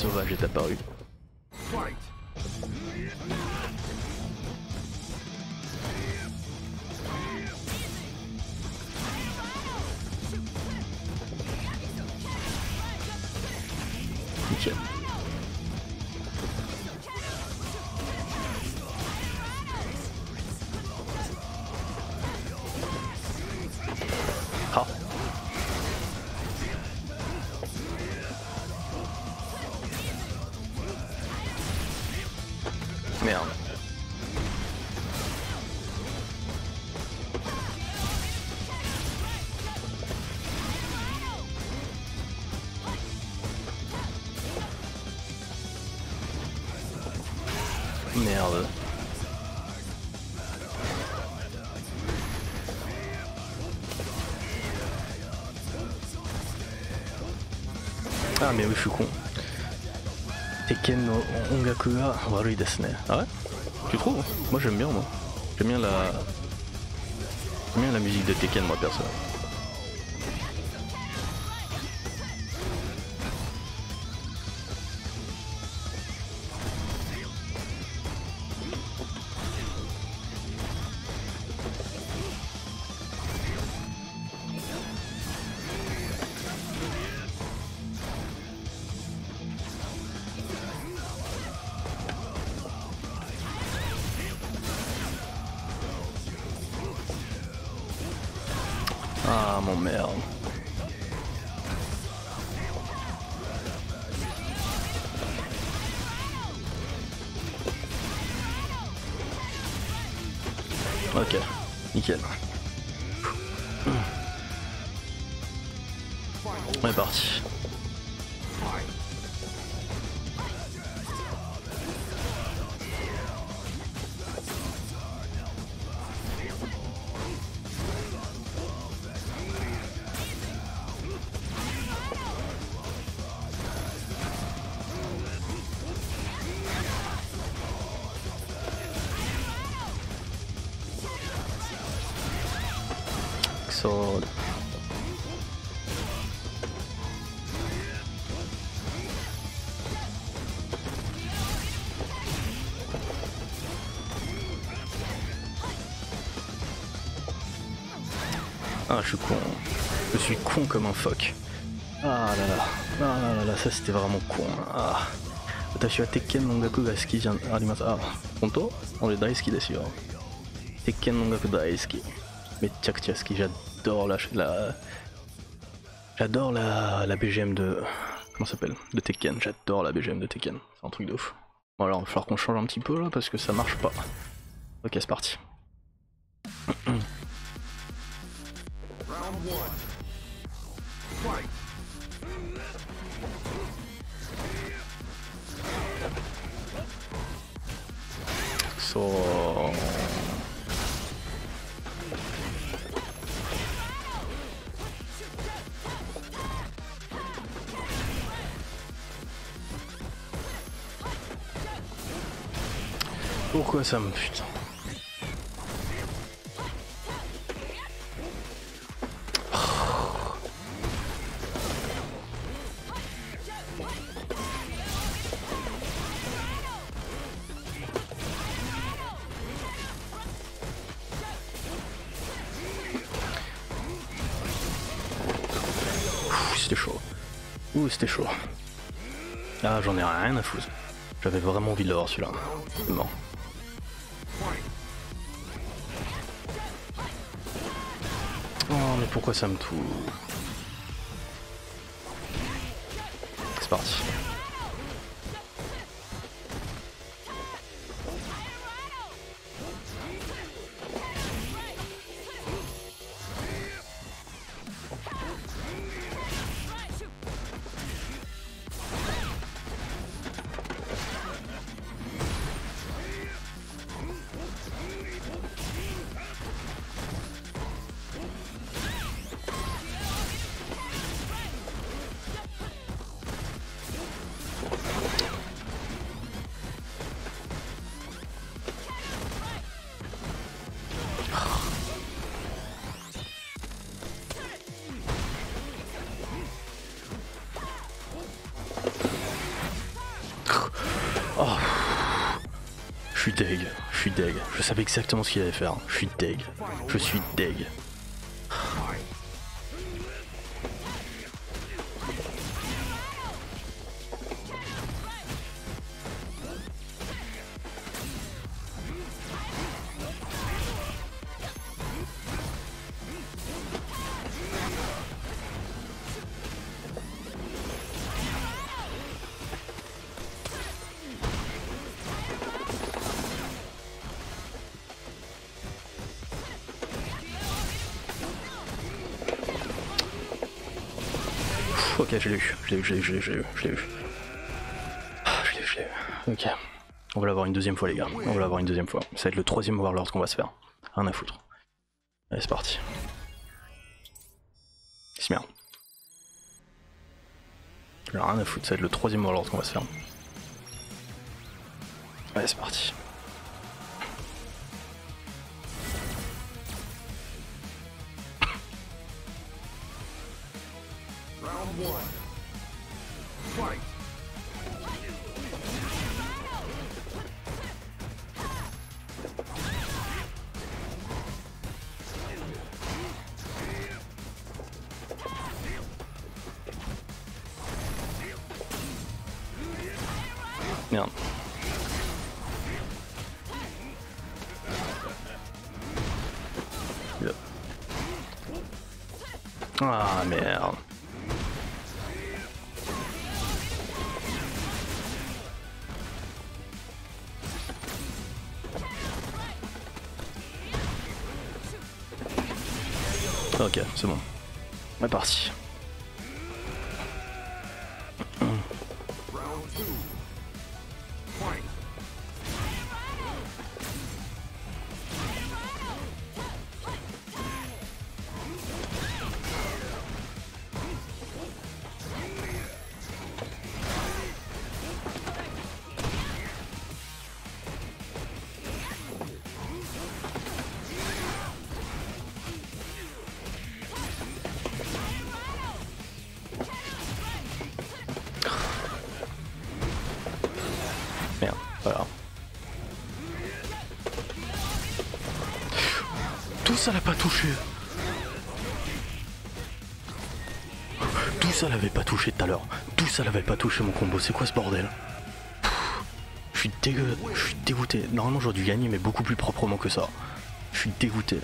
sauvage est apparu. Merde. Merde. Ah mais oui je suis con. Tekken no ongaku ga warui desu ne. Ah ouais? Tu trouves? Moi j'aime bien moi. J'aime bien la... J'aime bien la musique de Tekken moi perso. Ah mon merde. Ok, nickel. On est parti. So Ah, je suis con. Je suis con comme un phoque. Ah là là. Ah là là là, ça c'était vraiment con. Ah. 私は鉄拳の音楽が好きじゃあります。あ、本当俺大好きですよ。鉄拳の音楽大好き。めっちゃくちゃ好き。 J'adore la, la j'adore la, BGM de comment s'appelle de Tekken. J'adore la BGM de Tekken. C'est un truc de ouf. Bon alors il va falloir qu'on change un petit peu là parce que ça marche pas. Ok c'est parti. Pourquoi ça me putain C'était chaud. Ouh, c'était chaud. Ah, j'en ai rien à foutre. J'avais vraiment envie de l'avoir celui-là. Non. Pourquoi ça me touche C'est parti. Deg, je suis deg. Je savais exactement ce qu'il allait faire. Je suis deg. Je suis deg. Ok, je l'ai eu, je l'ai eu, je l'ai eu, je l'ai eu, je l'ai eu, je l'ai eu. Ah, je l'ai. Ok. On va l'avoir une deuxième fois les gars, on va l'avoir une deuxième fois. Ça va être le troisième Warlord qu'on va se faire. Rien à foutre. Allez, c'est parti. Il se merde. Rien à foutre, ça va être le troisième Warlord qu'on va se faire. Allez, c'est parti. Merde. Yep. Ah merde. Ok, c'est bon. On est parti. Merde, voilà. Tout ça l'a pas touché. Tout ça l'avait pas touché tout à l'heure. Tout ça l'avait pas touché mon combo. C'est quoi ce bordel? Je suis dégueu. Je suis dégoûté. Normalement j'aurais dû gagner mais beaucoup plus proprement que ça. Je suis dégoûté.